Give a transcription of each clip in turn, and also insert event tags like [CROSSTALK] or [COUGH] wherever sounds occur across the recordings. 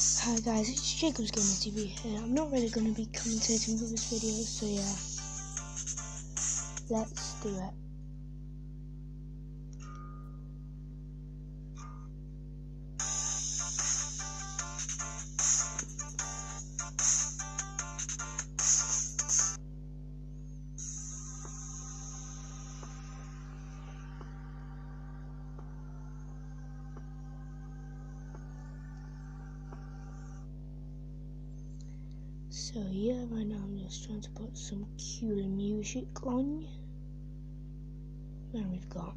Hi guys, it's Jakub's Gamer TV, and I'm not really going to be commentating for this video, so yeah, let's do it. I'm just trying to put some cute music on. There we've got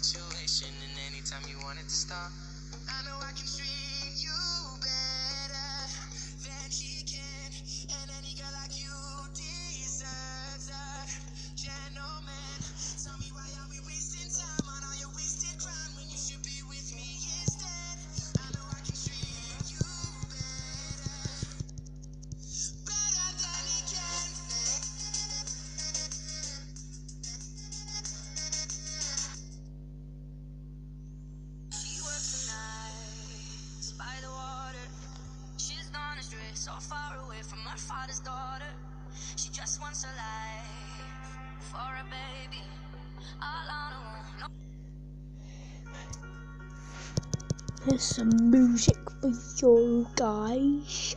capitulation. And anytime you want it to stop, I know I can treat. so far away from my father's daughter. She just wants a life for a baby. All on her own. Here's some music for you guys.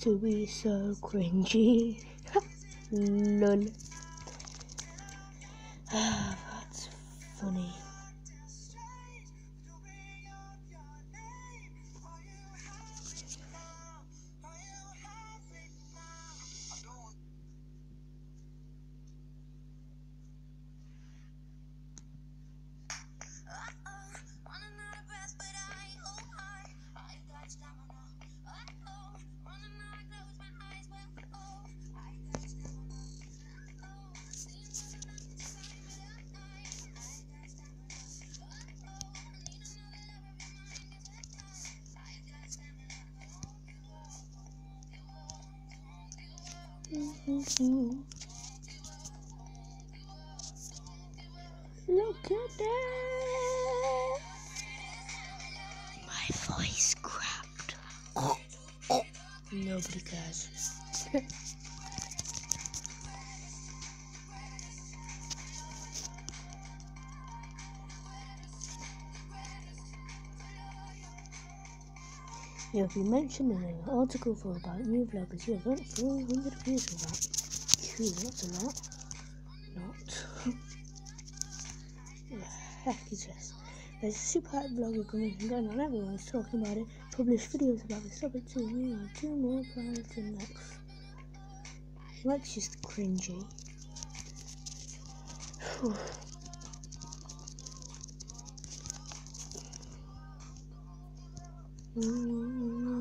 to be so cringy. [LAUGHS] Lol. Ah, [SIGHS] that's funny. Look at that! My voice cracked. [LAUGHS] Nobody cares. [LAUGHS] You'll been mentioned in an article for about new vloggers. You have earned 400 views for that. Phew, that's a lot. Not. the heck is this? There's a super hype vlogger coming going on. Everyone's talking about it. Published videos about this topic too. You know, two more plans than next. That's just cringy. [SIGHS] Phew. Mm.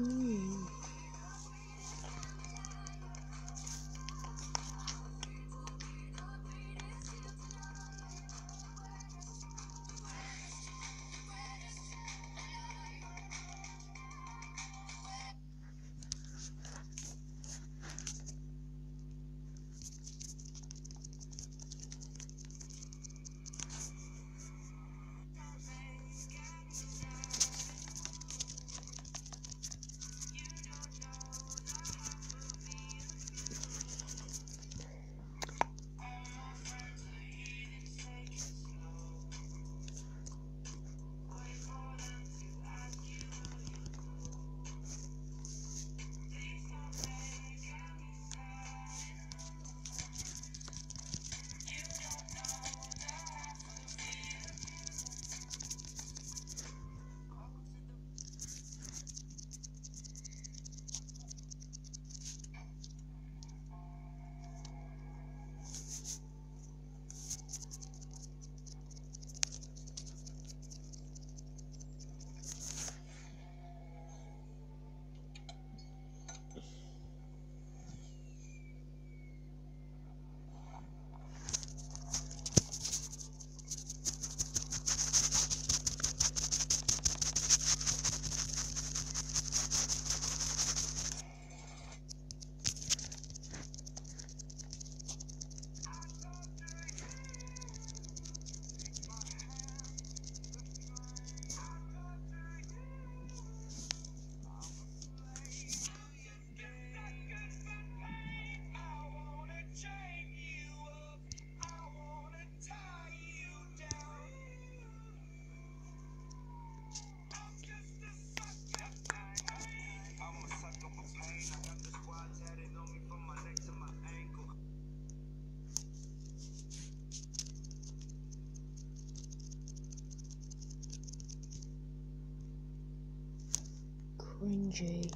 Cringy.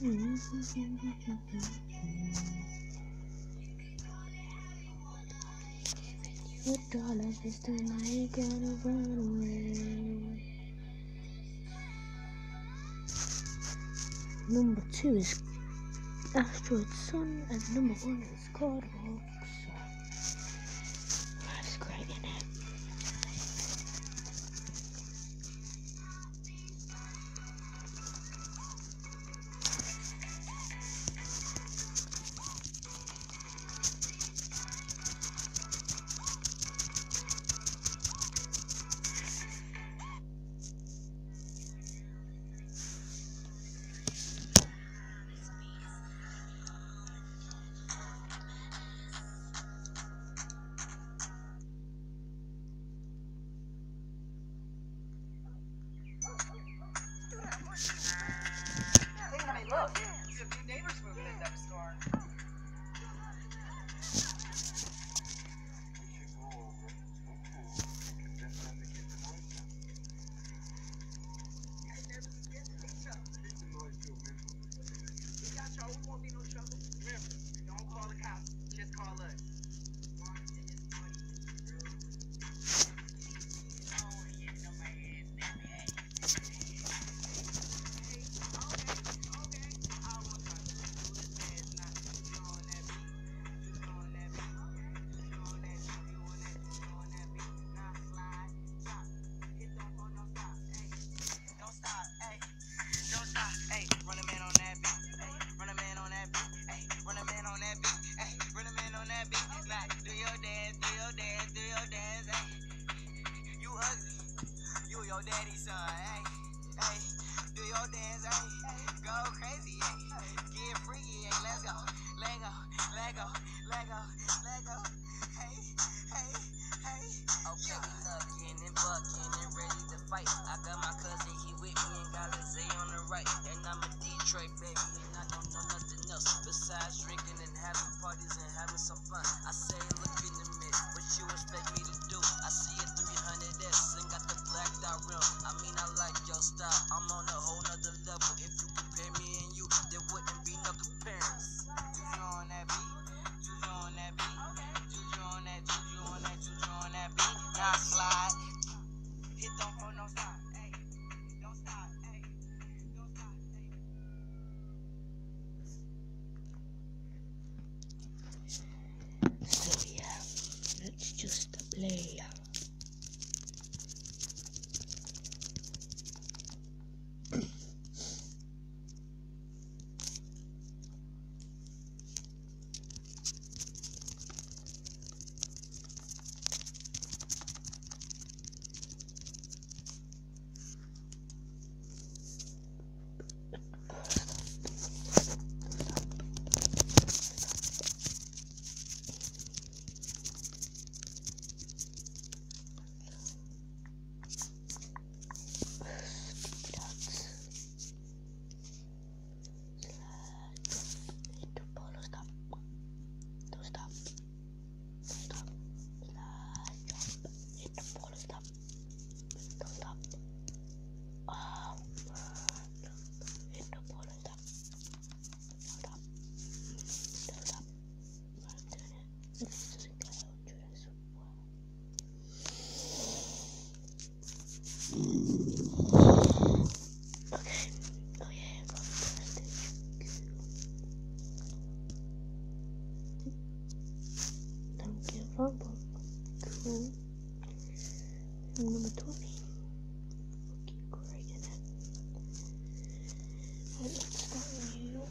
What hmm. [LAUGHS] dollar this time I ain't gonna run away. Number two is Asteroid Sun, and number one is God look, some new neighbors moving in next door. Go crazy. Get ayy. Let's go, let go, let go, let go, let go. Hey, hey, hey. Okay, we knuckin' and buckin' and ready to fight. I got my cousin, he with me and got a Z on the right. And I'm a Detroit baby, and I don't know nothing else besides drinking and having parties and having some fun. I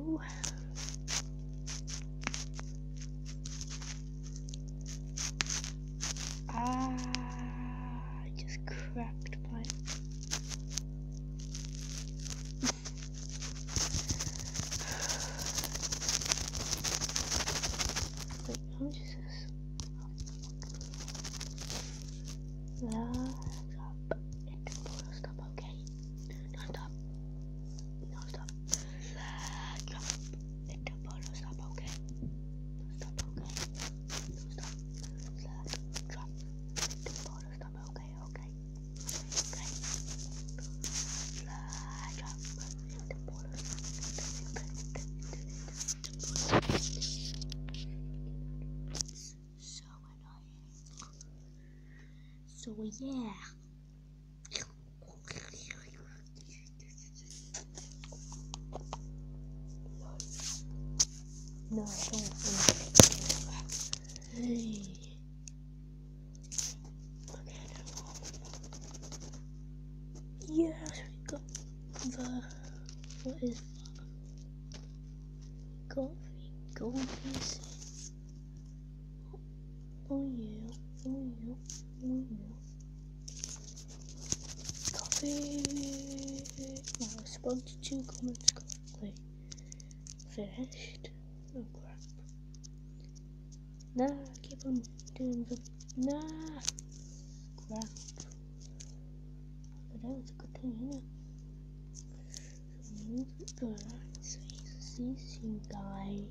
through. Yeah. No, I don't. Hey. Okay, Yes, we got the. What is that? Got the gold. Oh yeah, oh yeah, oh yeah. I responded to two comments correctly. Finished. Oh crap. Nah, keep on doing the. Nah. Crap. But that was a good thing, innit? So, see you guys.